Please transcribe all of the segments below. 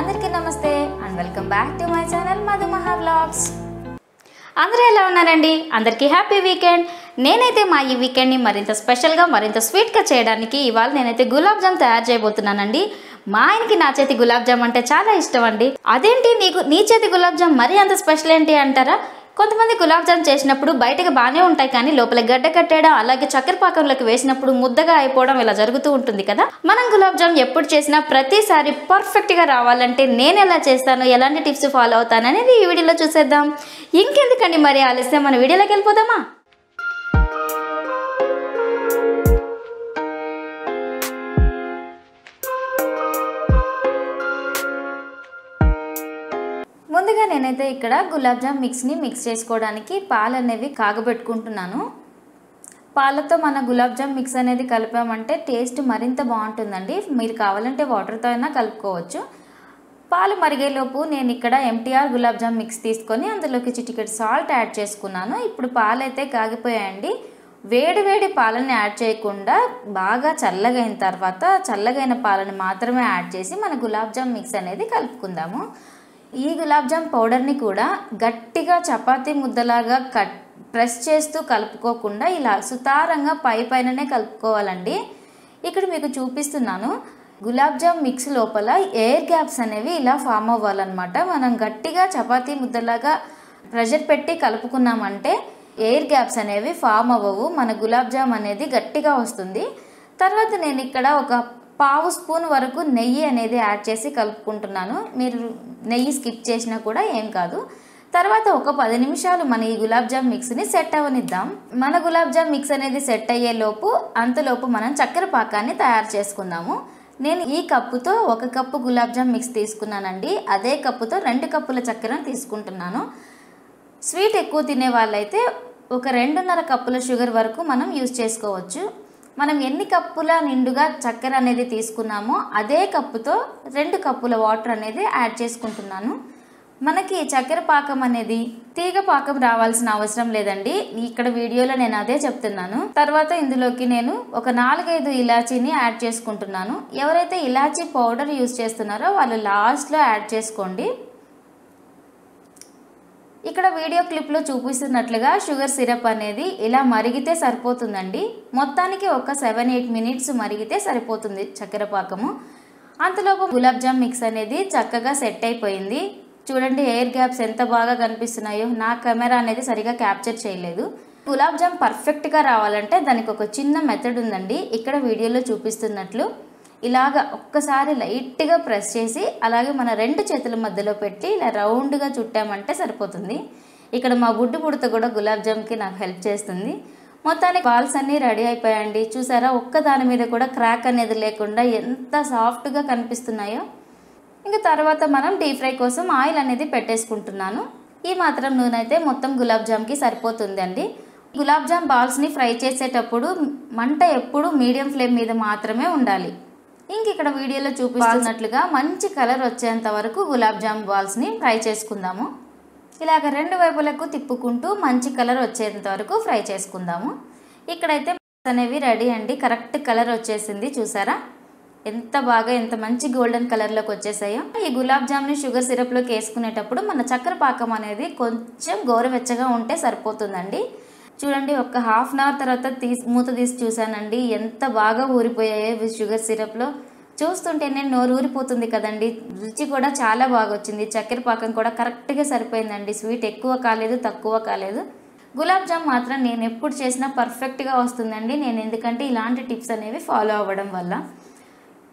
అందరికీ నమస్తే and welcome back to my channel Madhu Maha vlogs. అందరూ ఎలా ఉన్నారండి? అందరికీ హ్యాపీ వీకెండ్. నేనైతే మా ఈ వీకెండ్ని మరింత స్పెషల్గా మరింత స్వీట్గా చేయడానికి ఇవాళ నేనైతే గులాబ్ జామ్ తయారు చేయబోతున్నానండి. మా ఆయనకి నా చేతి గులాబ్ జామ్ అంటే చాలా ఇష్టం అండి. అదేంటి నీకు నీ చేతి గులాబ్ జామ్ మరీ అంత స్పెషల్ ఏంటి అంటారా? కొంతమంది గులాబ్ జామ్ చేసినప్పుడు బయటకు బాగానే ఉంటాయి కానీ లోపల గడ్డ కట్టేయడం అలాగే చక్కెర పాకంలోకి వేసినప్పుడు ముద్దగా అయిపోవడం ఇలా జరుగుతూ ఉంటుంది కదా. మనం గులాబ్ జామ్ ఎప్పుడు చేసినా ప్రతిసారి పర్ఫెక్ట్గా రావాలంటే నేను ఎలా చేస్తాను ఎలాంటి టిప్స్ ఫాలో అవుతాను అనేది ఈ వీడియోలో చూసేద్దాం. ఇంకెందుకండి మరి ఆలస్యం మన వీడియోలోకి వెళ్ళిపోదామా? ముందుగా నేనైతే ఇక్కడ గులాబ్ జామ్ మిక్స్ని మిక్స్ చేసుకోవడానికి పాలు అనేవి కాగబెట్టుకుంటున్నాను. పాలతో మన గులాబ్ జామ్ మిక్స్ అనేది కలిపామంటే టేస్ట్ మరింత బాగుంటుందండి. మీరు కావాలంటే వాటర్తో అయినా కలుపుకోవచ్చు. పాలు మరిగేలోపు నేను ఇక్కడ ఎంటీఆర్ గులాబ్ జామ్ మిక్స్ తీసుకొని అందులోకి చిటికెట్ సాల్ట్ యాడ్ చేసుకున్నాను. ఇప్పుడు పాలు అయితే కాగిపోయాయండి. వేడి వేడి పాలని యాడ్ చేయకుండా బాగా చల్లగైన తర్వాత చల్లగైన పాలను మాత్రమే యాడ్ చేసి మన గులాబ్ జామ్ మిక్స్ అనేది కలుపుకుందాము. ఈ గులాబ్ జామ్ పౌడర్ని కూడా గట్టిగా చపాతీ ముద్దలాగా కట్ ప్రెస్ చేస్తూ కలుపుకోకుండా ఇలా సుతారంగా పై పైననే కలుపుకోవాలండి. ఇక్కడ మీకు చూపిస్తున్నాను గులాబ్ జామ్ మిక్స్ లోపల ఎయిర్ గ్యాప్స్ అనేవి ఇలా ఫామ్ అవ్వాలన్నమాట. మనం గట్టిగా చపాతీ ముద్దలాగా ప్రెషర్ పెట్టి కలుపుకున్నామంటే ఎయిర్ గ్యాప్స్ అనేవి ఫామ్ అవ్వవు మన గులాబ్ జామ్ అనేది గట్టిగా వస్తుంది. తర్వాత నేను ఇక్కడ ఒక పావు స్పూన్ వరకు నెయ్యి అనేది యాడ్ చేసి కలుపుకుంటున్నాను. మీరు నెయ్యి స్కిప్ చేసినా కూడా ఏం కాదు. తర్వాత ఒక పది నిమిషాలు మన ఈ గులాబ్ జామ్ మిక్స్ని సెట్ అవనిద్దాం. మన గులాబ్ జామ్ మిక్స్ అనేది సెట్ అయ్యే లోపు అంతలోపు మనం చక్కెర పాకాన్ని తయారు చేసుకుందాము. నేను ఈ కప్పుతో ఒక కప్పు గులాబ్ జామ్ మిక్స్ తీసుకున్నానండి. అదే కప్పుతో రెండు కప్పుల చక్కెరను తీసుకుంటున్నాను. స్వీట్ ఎక్కువ తినే వాళ్ళైతే ఒక రెండున్నర కప్పుల షుగర్ వరకు మనం యూజ్ చేసుకోవచ్చు. మనం ఎన్ని కప్పుల నిండుగా చక్కెర అనేది తీసుకున్నామో అదే కప్పుతో రెండు కప్పుల వాటర్ అనేది యాడ్ చేసుకుంటున్నాను. మనకి చక్కెర పాకం అనేది తీగ పాకం రావాల్సిన అవసరం లేదండి. ఇక్కడ వీడియోలో నేను అదే చెప్తున్నాను. తర్వాత ఇందులోకి నేను ఒక నాలుగైదు ఇలాచీని యాడ్ చేసుకుంటున్నాను. ఎవరైతే ఇలాచీ పౌడర్ యూజ్ చేస్తున్నారో వాళ్ళు లాస్ట్లో యాడ్ చేసుకోండి. ఇక్కడ వీడియో క్లిప్లో చూపిస్తున్నట్లుగా షుగర్ సిరప్ అనేది ఇలా మరిగితే సరిపోతుందండి. మొత్తానికి ఒక సెవెన్ ఎయిట్ మినిట్స్ మరిగితే సరిపోతుంది చక్కెర పాకము. అంతలోపు గులాబ్ జామ్ మిక్స్ అనేది చక్కగా సెట్ అయిపోయింది. చూడండి ఎయిర్ గ్యాప్స్ ఎంత బాగా కనిపిస్తున్నాయో. నా కెమెరా అనేది సరిగా క్యాప్చర్ చేయలేదు. గులాబ్ జామ్ పర్ఫెక్ట్గా రావాలంటే దానికి ఒక చిన్న మెథడ్ ఉందండి. ఇక్కడ వీడియోలో చూపిస్తున్నట్లు ఇలాగ ఒక్కసారి లైట్గా ప్రెస్ చేసి అలాగే మన రెండు చేతుల మధ్యలో పెట్టి ఇలా రౌండ్గా చుట్టామంటే సరిపోతుంది. ఇక్కడ మా బుడ్డు పుడత కూడా గులాబ్ జామ్కి నాకు హెల్ప్ చేస్తుంది. మొత్తానికి బాల్స్ అన్నీ రెడీ అయిపోయాయండి. చూసారా ఒక్క దాని మీద కూడా క్రాక్ అనేది లేకుండా ఎంత సాఫ్ట్గా కనిపిస్తున్నాయో. ఇంకా తర్వాత మనం డీప్ ఫ్రై కోసం ఆయిల్ అనేది పెట్టేసుకుంటున్నాను. ఈ మాత్రం నూనె అయితే మొత్తం గులాబ్ జామ్కి సరిపోతుందండి. గులాబ్ జామ్ బాల్స్ని ఫ్రై చేసేటప్పుడు మంట ఎప్పుడు మీడియం ఫ్లేమ్ మీద మాత్రమే ఉండాలి. ఇంక ఇక్కడ వీడియోలో చూపిస్తున్నట్లుగా మంచి కలర్ వచ్చేంత వరకు గులాబ్ జామ్ బాల్స్ని ఫ్రై చేసుకుందాము. ఇలాగ రెండు వైపులకు తిప్పుకుంటూ మంచి కలర్ వచ్చేంత వరకు ఫ్రై చేసుకుందాము. ఇక్కడైతే అనేవి రెడీ అండి. కరెక్ట్ కలర్ వచ్చేసింది చూసారా? ఎంత బాగా ఎంత మంచి గోల్డెన్ కలర్లోకి వచ్చేసాయో. ఈ గులాబ్ జామ్ని షుగర్ సిరప్లోకి వేసుకునేటప్పుడు మన చక్కెర పాకం అనేది కొంచెం గోరువెచ్చగా ఉంటే సరిపోతుందండి. చూడండి ఒక హాఫ్ అన్ అవర్ తర్వాత తీసి మూత తీసి చూశానండి. ఎంత బాగా ఊరిపోయాయో షుగర్ సిరప్లో. చూస్తుంటేనే నోరు ఊరిపోతుంది కదండి. రుచి కూడా చాలా బాగా వచ్చింది చక్కెర పాకం కూడా కరెక్ట్గా సరిపోయిందండి. స్వీట్ ఎక్కువ కాలేదు తక్కువ కాలేదు. గులాబ్ జామ్ మాత్రం నేను ఎప్పుడు చేసినా పర్ఫెక్ట్గా వస్తుందండి. నేను ఎందుకంటే ఇలాంటి టిప్స్ అనేవి ఫాలో అవ్వడం వల్ల.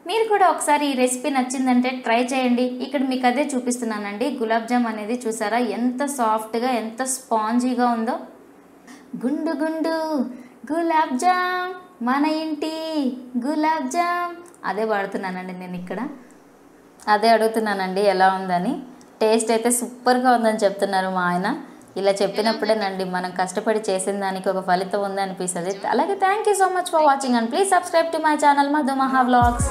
మీరు కూడా ఒకసారి ఈ రెసిపీ నచ్చిందంటే ట్రై చేయండి. ఇక్కడ మీకు అదే చూపిస్తున్నానండి. గులాబ్ జామ్ అనేది చూసారా? ఎంత సాఫ్ట్గా ఎంత స్పాంజీగా ఉందో. గుండు గుండు గులాబ్ జామ్ మన ఇంటి గులాబ్ జామ్. అదే వాడుతున్నానండి నేను ఇక్కడ. అదే అడుగుతున్నానండి ఎలా ఉందని. టేస్ట్ అయితే సూపర్గా ఉందని చెప్తున్నారు మా ఆయన. ఇలా చెప్పినప్పుడేనండి మనం కష్టపడి చేసిన దానికి ఒక ఫలితం ఉంది అనిపిస్తుంది. అలాగే thank you so much for watching and please subscribe to my channel Madhu Maha blogs